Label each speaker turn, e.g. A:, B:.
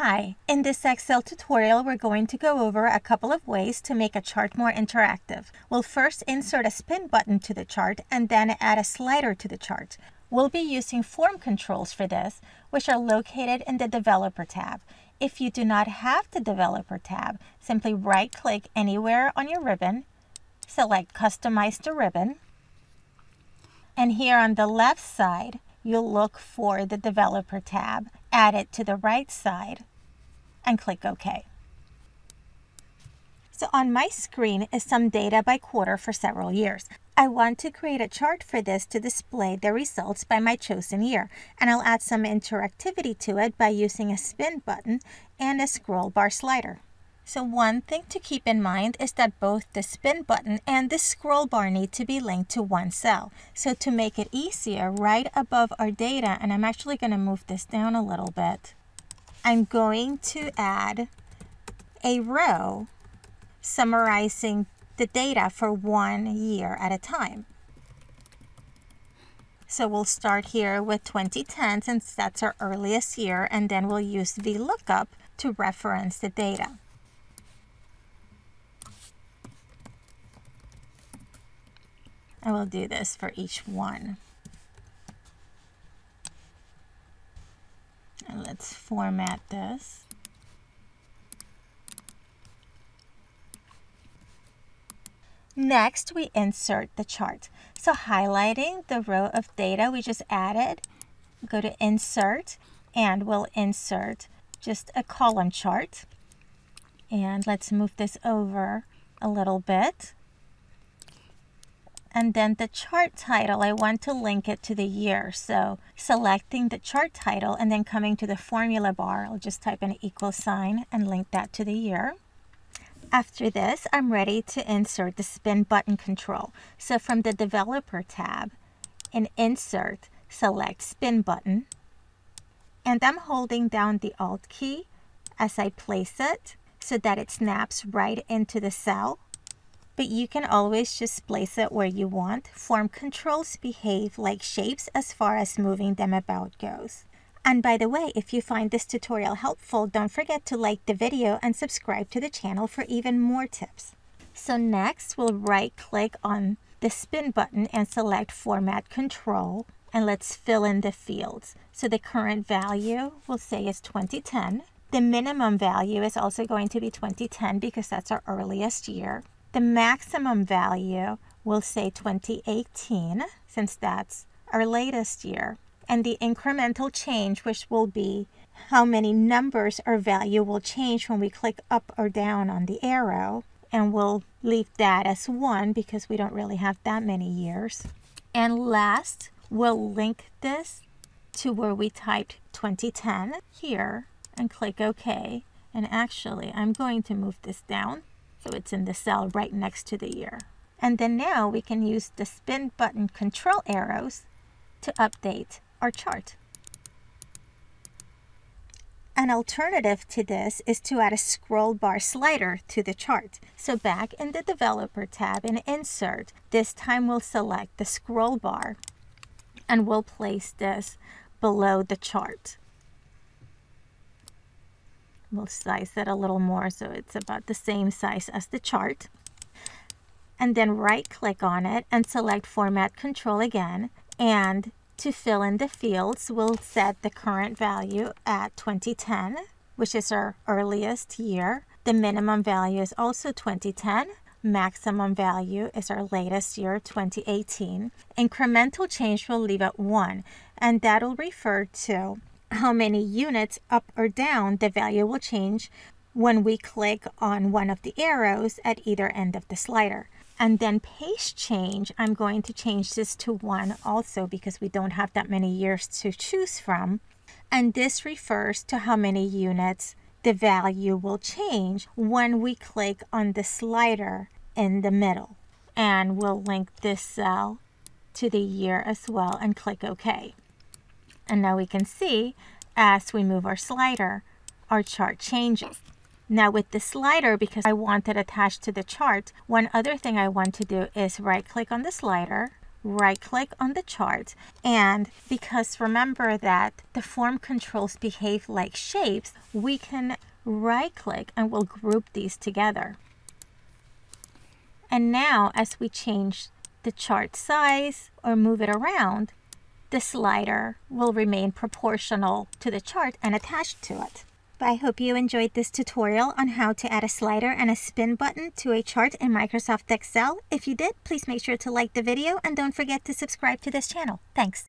A: Hi, in this Excel tutorial we're going to go over a couple of ways to make a chart more interactive. We'll first insert a spin button to the chart and then add a slider to the chart. We'll be using form controls for this, which are located in the Developer tab. If you do not have the Developer tab, simply right-click anywhere on your ribbon, select Customize the ribbon, and here on the left side, you'll look for the Developer tab, add it to the right side, and click OK. So on my screen is some data by quarter for several years. I want to create a chart for this to display the results by my chosen year, and I'll add some interactivity to it by using a spin button and a scroll bar slider. So one thing to keep in mind is that both the spin button and the scroll bar need to be linked to one cell. So to make it easier, right above our data, and I'm actually going to move this down a little bit, I'm going to add a row summarizing the data for one year at a time. So we'll start here with 2010 since that's our earliest year, and then we'll use VLOOKUP to reference the data. I will do this for each one. And let's format this. Next, we insert the chart. So highlighting the row of data we just added, go to Insert, and we'll insert just a column chart. And let's move this over a little bit. And then the chart title, I want to link it to the year. So selecting the chart title and then coming to the formula bar, I'll just type an equal sign and link that to the year. After this, I'm ready to insert the spin button control. So from the developer tab, in insert, select spin button. And I'm holding down the alt key as I place it so that it snaps right into the cell but you can always just place it where you want. Form controls behave like shapes as far as moving them about goes. And by the way, if you find this tutorial helpful, don't forget to like the video and subscribe to the channel for even more tips. So next, we'll right click on the spin button and select Format Control. And let's fill in the fields. So the current value we'll say is 2010. The minimum value is also going to be 2010 because that's our earliest year. The maximum value will say 2018 since that's our latest year. And the incremental change, which will be how many numbers or value will change when we click up or down on the arrow. And we'll leave that as 1 because we don't really have that many years. And last, we'll link this to where we typed 2010 here and click OK. And actually, I'm going to move this down so it's in the cell right next to the year. And then now we can use the spin button control arrows to update our chart. An alternative to this is to add a scroll bar slider to the chart. So back in the Developer tab in Insert, this time we'll select the scroll bar and we'll place this below the chart. We'll size it a little more so it's about the same size as the chart. And then right click on it and select Format Control again. And to fill in the fields, we'll set the current value at 2010, which is our earliest year. The minimum value is also 2010. Maximum value is our latest year, 2018. Incremental change will leave at 1, and that'll refer to how many units up or down the value will change when we click on one of the arrows at either end of the slider. And then pace change, I'm going to change this to 1 also because we don't have that many years to choose from. And this refers to how many units the value will change when we click on the slider in the middle. And we'll link this cell to the year as well and click OK. And now we can see as we move our slider, our chart changes. Now with the slider, because I want it attached to the chart, one other thing I want to do is right click on the slider, right click on the chart and because remember that the form controls behave like shapes, we can right click and we'll group these together. And now as we change the chart size or move it around, the slider will remain proportional to the chart and attached to it. I hope you enjoyed this tutorial on how to add a slider and a spin button to a chart in Microsoft Excel. If you did, please make sure to like the video and don't forget to subscribe to this channel. Thanks.